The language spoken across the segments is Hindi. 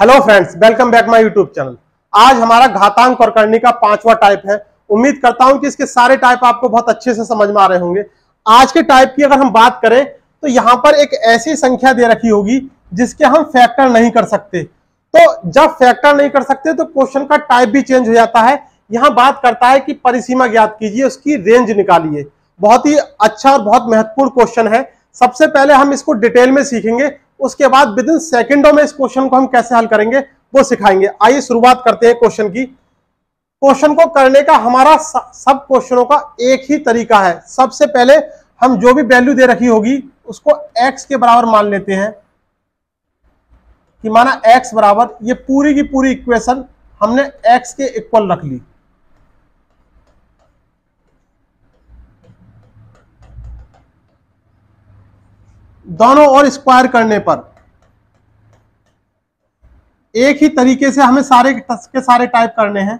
Hello friends welcome back my YouTube channel आज हमारा घातांक और करनी का पांचवा टाइप है। उम्मीद करता हूँ कि इसके सारे टाइप आपको बहुत अच्छे से समझ में आ रहे होंगे। आज के टाइप की अगर हम बात करें तो यहाँ पर एक ऐसी संख्या दे रखी होगी, जिसके हम फैक्टर नहीं कर सकते। तो जब फैक्टर नहीं कर सकते तो क्वेश्चन का टाइप भी चेंज हो जाता है। यहाँ बात करता है कि परिसीमा ज्ञात कीजिए, उसकी रेंज निकालिए। बहुत ही अच्छा और बहुत महत्वपूर्ण क्वेश्चन है। सबसे पहले हम इसको डिटेल में सीखेंगे। उसके बाद विद इन सेकेंडों में इस क्वेश्चन को हम कैसे हल करेंगे, वो सिखाएँगे। आइए शुरुआत करते हैं क्वेश्चन की। क्वेश्चन को करने का हमारा सब क्वेश्चनों का एक ही तरीका है। सबसे पहले हम जो भी वैल्यू दे रखी होगी, उसको x के बराबर मान लेते हैं। कि माना x बराबर, ये पूरी की पूरी इक्वेशन हमने x के इक्वल रख ली। दोनों और स्क्वायर करने पर। एक ही तरीके से हमें सारे के सारे टाइप करने हैं।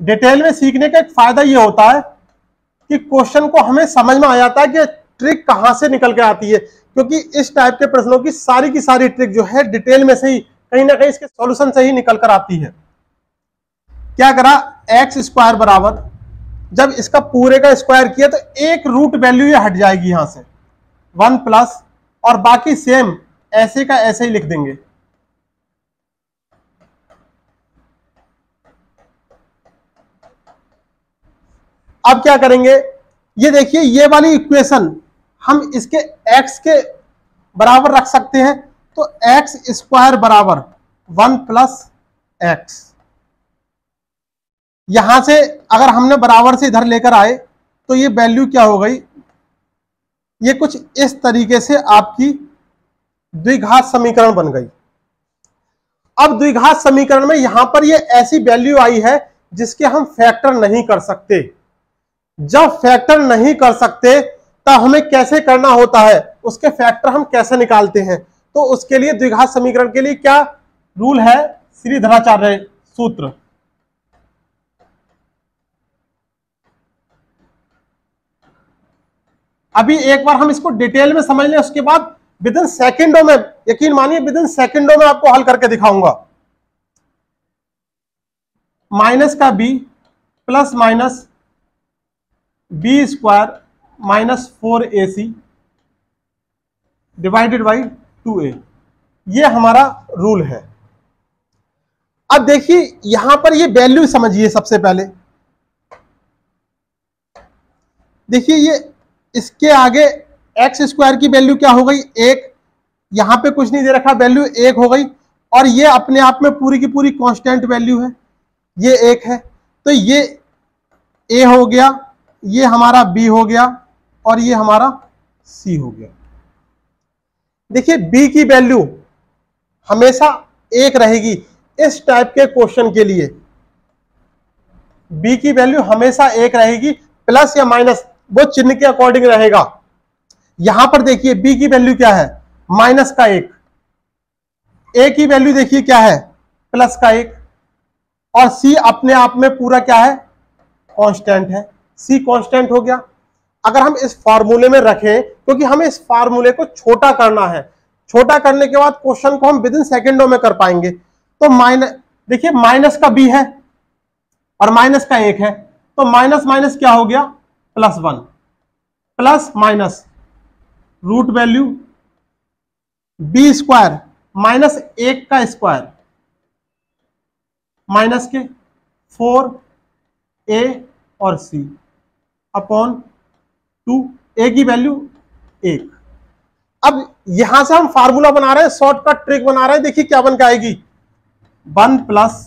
डिटेल में सीखने का एक फ़ायदा यह होता है कि क्वेश्चन को हमें समझ में आ जाता है कि ट्रिक कहाँ से निकल के आती है। क्योंकि इस टाइप के प्रश्नों की सारी की सारी ट्रिक जो है डिटेल में से ही, कहीं ना कहीं इसके सॉल्यूशन से ही निकल कर आती है। क्या करा? एक्स स्क्वायर बराबर। जब इसका पूरे का स्क्वायर किया तो एक रूट वैल्यू ये हट जाएगी यहाँ से। वन प्लस, और बाकी सेम, ऐसे का ऐसे ही लिख देंगे। अब क्या करेंगे? ये देखिए, ये वाली इक्वेशन हम इसके x के बराबर रख सकते हैं। तो x स्क्वायर बराबर वन प्लस एक्स यहाँ से अगर हमने बराबर से इधर लेकर आए तो ये वैल्यू क्या हो गई? ये कुछ इस तरीके से आपकी द्विघात समीकरण बन गई। अब द्विघात समीकरण में यहाँ पर ये ऐसी वैल्यू आई है जिसके हम फैक्टर नहीं कर सकते। जब फैक्टर नहीं कर सकते, तब हमें कैसे करना होता है? उसके फैक्टर हम कैसे निकालते हैं? तो उसके लिए द्विघात समीकरण के लिए क्या रूल है? श्रीधराचार्य सूत्र। अभी एक बार हम इसको डिटेल में समझ लें, उसके बाद विद इन सेकेंडों में, यकीन मानिए विद इन सेकेंडों में आपको हल करके दिखाऊँगा। माइनस का b plus minus b square minus four a c divided by two a ये हमारा रूल है। अब देखिए, यहाँ पर ये वैल्यू समझिए सबसे पहले। देखिए, ये इसके आगे एक्स स्क्वायर की वैल्यू क्या हो गई? एक। यहाँ पे कुछ नहीं दे रखा वैल्यू एक हो गई। और ये अपने आप में पूरी की पूरी कांस्टेंट वैल्यू है। ये एक है। तो ये ए हो गया, ये हमारा बी हो गया, और ये हमारा सी हो गया। देखिए बी की वैल्यू हमेशा एक रहेगी इस टाइप के क्वेश्चन के लिए। बी की वैल्यू हमेशा एक रहेगी प्लस या माइनस वो चिन्ह के अकॉर्डिंग रहेगा। यहाँ पर देखिए बी की वैल्यू क्या है? माइनस का एक। ए की वैल्यू देखिए क्या है? प्लस का एक। और सी अपने आप में पूरा क्या है? कांस्टेंट है। सी कांस्टेंट हो गया। अगर हम इस फार्मूले में रखें, क्योंकि हमें इस फार्मूले को छोटा करना है। छोटा करने के बाद क्वेश्चन को हम विद इन सेकेंडों में कर पाएँगे। तो माइनस देखिए माइनस का बी है और माइनस का एक है। तो माइनस माइनस क्या हो गया? Plus one plus minus root value b square minus एक का स्क्वायर माइनस के फोर ए और सी अपॉन टू ए की वैल्यू एक. अब यहाँ से हम फार्मूला बना रहे हैं शॉर्टकट ट्रिक बना रहे हैं, देखिए क्या बन के आएगी. वन प्लस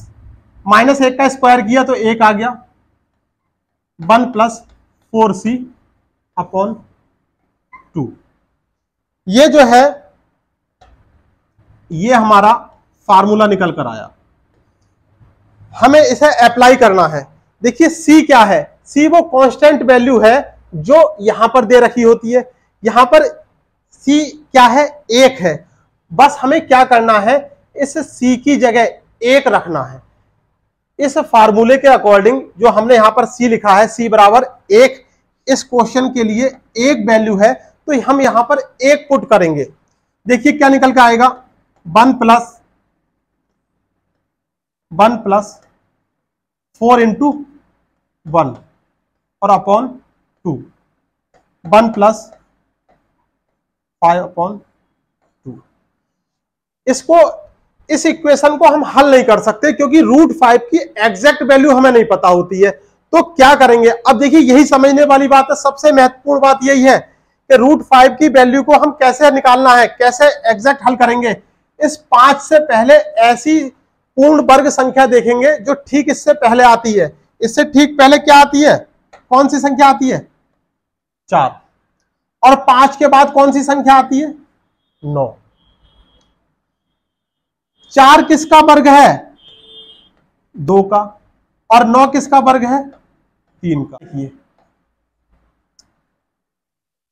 माइनस एक का स्क्वायर किया तो एक आ गया. One plus four c upon two. ये जो है, ये हमारा फार्मूला निकल कर आया। हमें इसे अप्लाई करना है। देखिए सी क्या है? सी वो कांस्टेंट वैल्यू है जो यहाँ पर दे रखी होती है। यहाँ पर सी क्या है? एक है। बस हमें क्या करना है? इस सी की जगह एक रखना है। इस फार्मूले के अकॉर्डिंग जो हमने यहाँ पर सी लिखा है सी बराबर एक इस क्वेश्चन के लिए एक वैल्यू है तो हम यहाँ पर एक पुट करेंगे। देखिए क्या निकल के आएगा। One plus one plus four into one और upon two. One plus five upon two. इसको, इस इक्वेशन को हम हल नहीं कर सकते, क्योंकि रूट फाइव की एग्जैक्ट वैल्यू हमें नहीं पता होती है। तो क्या करेंगे? अब देखिए यही समझने वाली बात है सबसे महत्वपूर्ण बात यही है कि रूट फाइव की वैल्यू को हम कैसे निकालना है कैसे एग्जैक्ट हल करेंगे। इस पाँच से पहले ऐसी पूर्ण वर्ग संख्या देखेंगे जो ठीक इससे पहले आती है। इससे ठीक पहले क्या आती है? कौन सी संख्या आती है? चार। और पाँच के बाद कौन सी संख्या आती है? नौ। चार किसका वर्ग है? दो का। और नौ किसका वर्ग है? तीन का। ये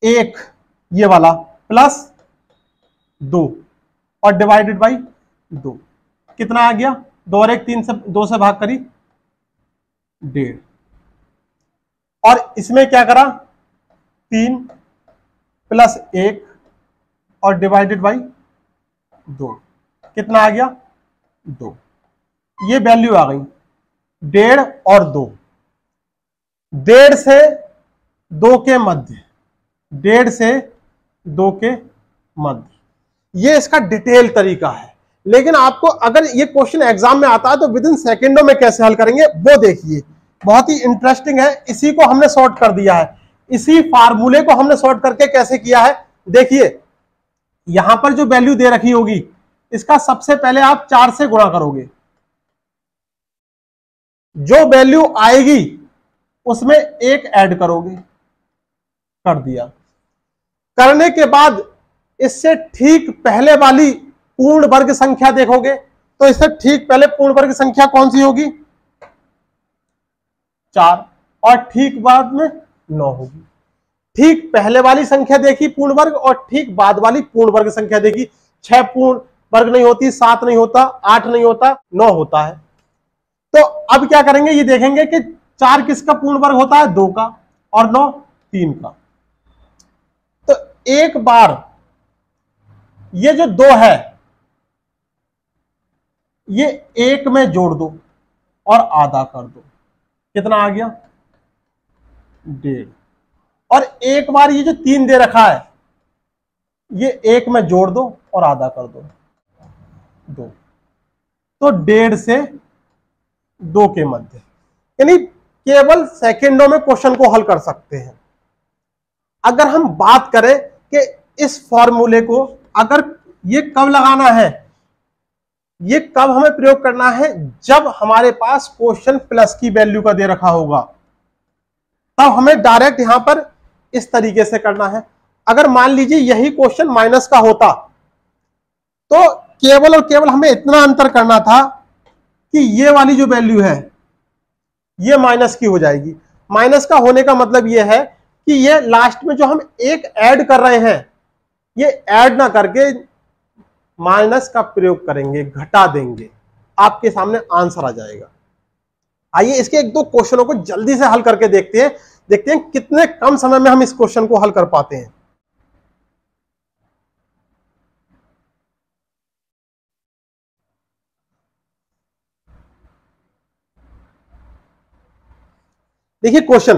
एक, ये वाला प्लस दो, और डिवाइडेड बाई दो। कितना आ गया? दो और एक, तीन से, दो से भाग करी, डेढ़। और इसमें क्या करा? तीन प्लस एक, और डिवाइडेड बाई दो। कितना आ गया? दो। ये वैल्यू आ गई। डेढ़ और दो। डेढ़ से दो के मध्य, डेढ़ से दो के मध्य। ये इसका डिटेल तरीका है। लेकिन आपको अगर ये क्वेश्चन एग्ज़ाम में आता है तो विद इन सेकेंडों में कैसे हल करेंगे, वो देखिए। बहुत ही इंटरेस्टिंग है। इसी को हमने सॉर्ट कर दिया है। इसी फार्मूले को हमने सॉर्ट करके कैसे किया है, देखिए। यहाँ पर जो वैल्यू दे रखी होगी, इसका सबसे पहले आप चार से गुणा करोगे। जो वैल्यू आएगी उसमें एक ऐड करोगे। कर दिया। करने के बाद इससे ठीक पहले वाली पूर्ण वर्ग संख्या देखोगे तो इससे ठीक पहले पूर्ण वर्ग संख्या कौन सी होगी? चार। और ठीक बाद में नौ होगी। ठीक पहले वाली संख्या देखी पूर्ण वर्ग, और ठीक बाद वाली पूर्ण वर्ग संख्या देखी। छह पूर्ण वर्ग नहीं होती, सात नहीं होता, आठ नहीं होता, नौ होता है। तो अब क्या करेंगे? ये देखेंगे कि चार किसका पूर्ण वर्ग होता है? दो का और नौ, तीन का। तो एक बार ये जो दो है, ये एक में जोड़ दो और आधा कर दो। कितना आ गया? डेढ़। और एक बार ये जो तीन दे रखा है, ये एक में जोड़ दो और आधा कर दो। दो। तो डेढ़ से दो के मध्य। यानी केवल सेकेंडों में क्वेश्चन को हल कर सकते हैं। अगर हम बात करें कि इस फॉर्मूले को अगर ये कब लगाना है, ये कब हमें प्रयोग करना है, जब हमारे पास क्वेश्चन प्लस की वैल्यू का दे रखा होगा, तब हमें डायरेक्ट यहाँ पर इस तरीके से करना है। अगर मान लीजिए यही क्वेश्चन माइनस का होता तो केवल और केवल हमें इतना अंतर करना था कि ये वाली जो वैल्यू है ये माइनस की हो जाएगी। माइनस का होने का मतलब ये है कि ये लास्ट में जो हम एक ऐड कर रहे हैं, ये ऐड ना करके माइनस का प्रयोग करेंगे, घटा देंगे। आपके सामने आंसर आ जाएगा। आइए इसके एक दो क्वेश्चनों को जल्दी से हल करके देखते हैं देखते हैं कितने कम समय में हम इस क्वेश्चन को हल कर पाते हैं। देखिए क्वेश्चन।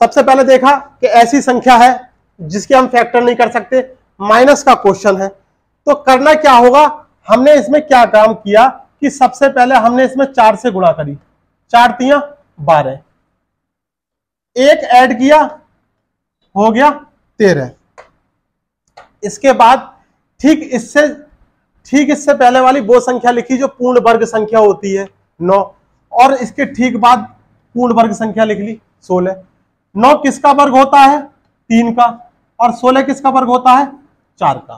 सबसे पहले देखा कि ऐसी संख्या है जिसके हम फैक्टर नहीं कर सकते माइनस का क्वेश्चन है। तो करना क्या होगा? हमने इसमें क्या काम किया कि सबसे पहले हमने इसमें चार से गुणा करी। चार तिया, बारह। एक ऐड किया, हो गया तेरह। इसके बाद ठीक इससे ठीक इससे पहले वाली वो संख्या लिखी जो पूर्ण वर्ग संख्या होती है, नौ। और इसके ठीक बाद पूर्ण वर्ग संख्या लिख ली, सोलह। नौ किसका वर्ग होता है? तीन का। और सोलह किसका वर्ग होता है? चार का।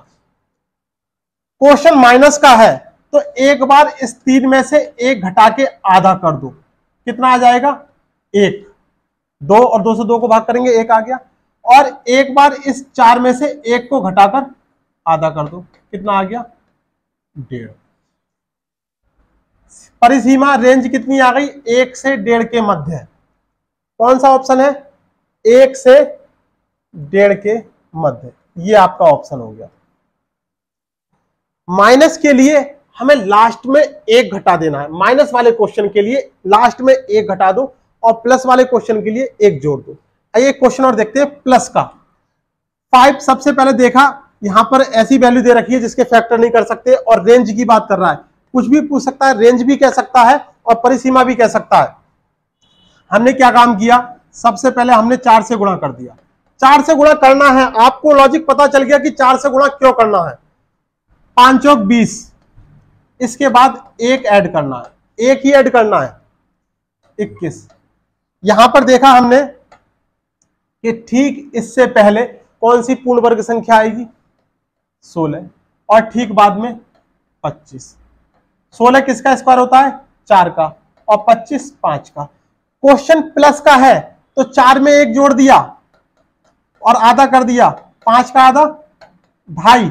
क्वेश्चन माइनस का है तो एक बार इस तीन में से एक घटा के आधा कर दो। कितना आ जाएगा? एक। दो और दो से दो को भाग करेंगे, एक आ गया। और एक बार इस चार में से एक को घटाकर आधा कर दो। कितना आ गया? डेढ़। परिसीमा रेंज कितनी आ गई? एक से डेढ़ के मध्य कौन सा ऑप्शन है? एक से डेढ़ के मध्य ये आपका ऑप्शन हो गया। माइनस के लिए हमें लास्ट में एक घटा देना है। माइनस वाले क्वेश्चन के लिए लास्ट में एक घटा दो और प्लस वाले क्वेश्चन के लिए एक जोड़ दो। आइए क्वेश्चन और देखते हैं प्लस का। फाइव सबसे पहले देखा, यहाँ पर ऐसी वैल्यू दे रखी है जिसके फैक्टर नहीं कर सकते और रेंज की बात कर रहा है। कुछ भी पूछ सकता है रेंज भी कह सकता है और परिसीमा भी कह सकता है। हमने क्या काम किया? सबसे पहले हमने चार से गुणा कर दिया। चार से गुणा करना है, आपको लॉजिक पता चल गया कि चार से गुणा क्यों करना है। पाँच चौक बीस, इसके बाद एक ऐड करना है। एक ही ऐड करना है। इक्कीस। यहाँ पर देखा हमने कि ठीक इससे पहले कौन सी पूर्ण वर्ग संख्या आएगी? सोलह। और ठीक बाद में पच्चीस। सोलह किसका स्क्वायर होता है? चार का और पच्चीस पाँच का। क्वेश्चन प्लस का है तो चार में एक जोड़ दिया और आधा कर दिया। पाँच का आधा, ढाई।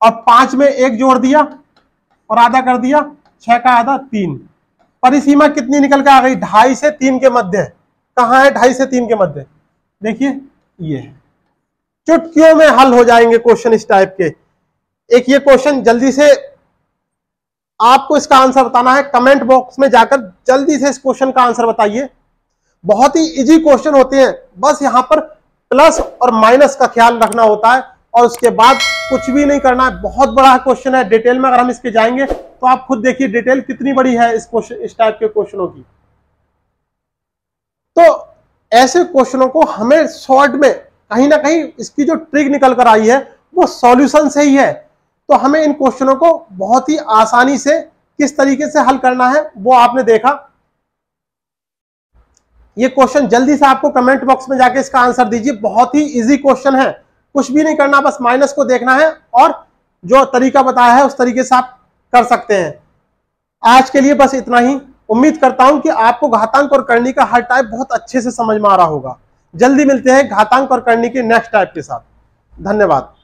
और पाँच में एक जोड़ दिया और आधा कर दिया, छह का आधा, तीन। परिसीमा कितनी निकल के आ गई? ढाई से तीन के मध्य। कहाँ है ढाई से तीन के मध्य? देखिए, ये है। चुटकियों में हल हो जाएँगे क्वेश्चन इस टाइप के। एक ये क्वेश्चन जल्दी से आपको इसका आंसर बताना है। कमेंट बॉक्स में जाकर जल्दी से इस क्वेश्चन का आंसर बताइए। बहुत ही इजी क्वेश्चन होते हैं। बस यहाँ पर प्लस और माइनस का ख्याल रखना होता है और उसके बाद कुछ भी नहीं करना है। बहुत बड़ा क्वेश्चन है। डिटेल में अगर हम इसके जाएँगे तो आप खुद देखिए डिटेल कितनी बड़ी है इस क्वेश्चन इस टाइप के क्वेश्चनों की। तो ऐसे क्वेश्चनों को हमें शॉर्ट में कहीं ना कहीं इसकी जो ट्रिक निकल कर आई है, वो सॉल्यूशन से ही है। तो हमें इन क्वेश्चनों को बहुत ही आसानी से किस तरीके से हल करना है, वो आपने देखा। ये क्वेश्चन जल्दी से आपको कमेंट बॉक्स में जाके इसका आंसर दीजिए। बहुत ही इजी क्वेश्चन है। कुछ भी नहीं करना, बस माइनस को देखना है और जो तरीका बताया है, उस तरीके से आप कर सकते हैं। आज के लिए बस इतना ही। उम्मीद करता हूँ कि आपको घातांक और करनी का हर टाइप बहुत अच्छे से समझ में आ रहा होगा। जल्दी मिलते हैं घातांक और करनी के नेक्स्ट टाइप के साथ। धन्यवाद।